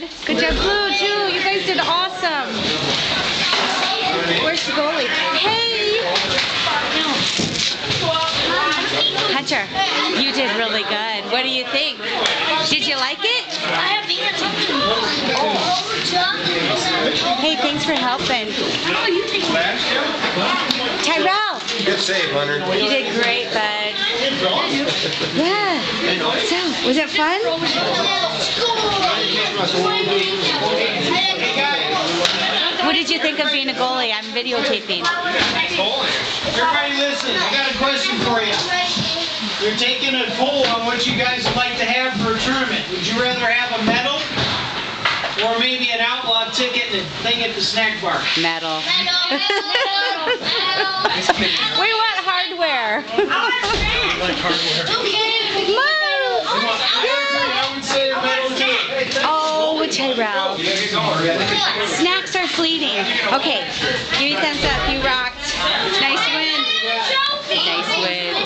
bud. Good job, Blue, too. You guys did awesome. Where's the goalie? Hey! Hunter, you did really good. What do you think? Did you like it? Hey, thanks for helping. Tyrell, Good save, Hunter. you did great, bud. Yeah. So, was it fun? What did you think of being a goalie? I'm videotaping. Everybody listen, I got a question for you. You're taking a poll on what you guys would like to have for a tournament. Would you rather have a medal or maybe an outlaw ticket and a thing at the snack bar? Medal. we want hardware. I Okay, Ralph. Snacks are fleeting. Okay, give me thumbs up. You rocked. Nice win. Nice win.